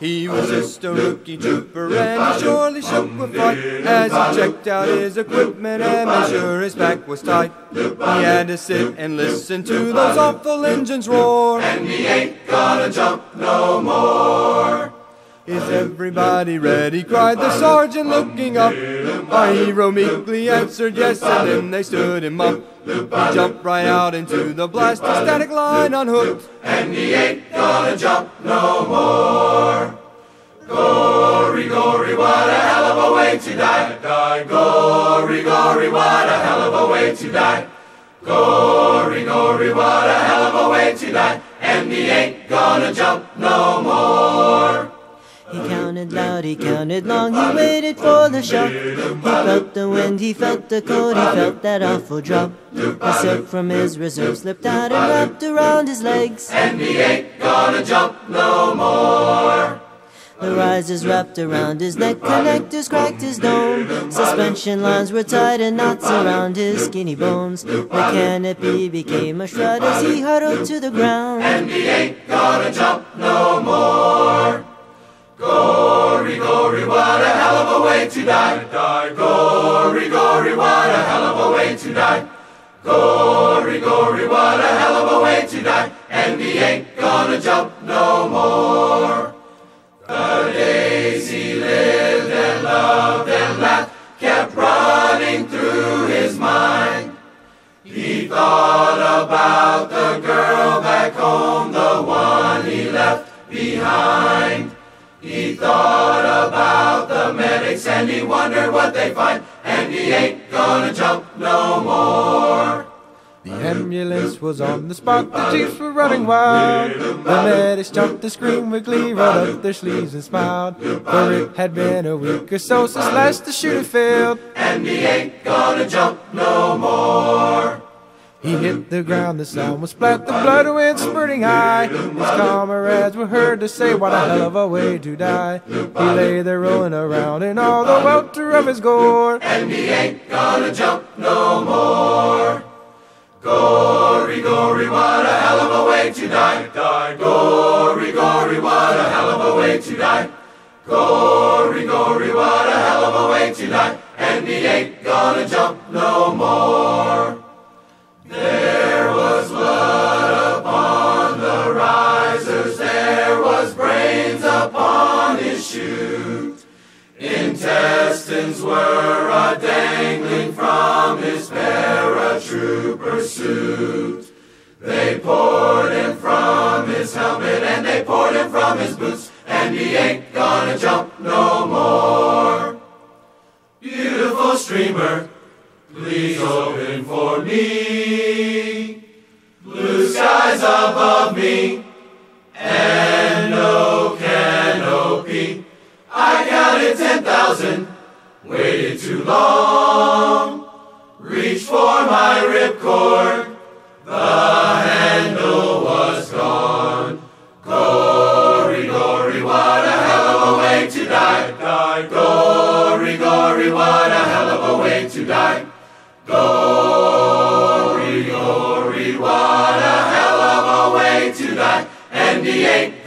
He was just a rookie trooper and he surely shook with fright as he checked out his equipment and made sure his pack was tight. He had to sit and listen to those awful engines roar. And he ain't gonna jump no more. Is everybody ready? cried the sergeant looking up. Our hero meekly answered yes, and then they stood him up. He jumped right out into the blasted static line unhooked. And he ain't gonna jump no more. Gory, gory, what a hell of a way to die. die. Gory, gory, what a hell of a way to die. Gory, gory, what a hell of a way to die. And he ain't gonna jump no more. He counted loud, he counted long, he waited for the shot. He felt the wind, he felt the cold, he felt that awful drop. The silk from his reserve slipped out and wrapped around his legs. And he ain't gonna jump no more. The risers wrapped around his neck, connectors cracked his dome. Suspension lines were tied in knots around his skinny bones. The canopy became a shroud as he huddled to the ground. And he ain't gonna jump no more. Gory, gory, what a hell of a way to die. die. Gory, gory, what a hell of a way to die. Gory, gory, what a hell of a way to die. And he ain't gonna jump no more. About the girl back home, the one he left behind. He thought about the medics and he wondered what they find, and he ain't gonna jump no more. The ambulance was on the spot, the jeeps were running wild. The medics jumped and screamed with glee, rolled up their sleeves and smiled. For it had been a week or so since last the shooter failed. And he ain't gonna jump no more. He hit the ground, the sound was splat, the blood went spurting high. His comrades were heard to say, what a hell of a way to die. He lay there rolling around in all the welter of his gore. And he ain't gonna jump no more. Gory, gory, what a hell of a way to die. die. Gory, gory, what a hell of a way to die. Gory, gory, what a hell of a way to die. And he ain't gonna jump no more. Intestines were a dangling from his paratrooper suit. They poured him from his helmet and they poured him from his boots, and he ain't gonna jump no more. Beautiful streamer, please open for me. Blue skies above me, I counted 10,000, waited too long, reached for my ripcord, the handle was gone. Gory, gory, what a hell of a way to die, die. Gory, gory, what a hell of a way to die. Gory, gory, what a hell of a way to die. And he ate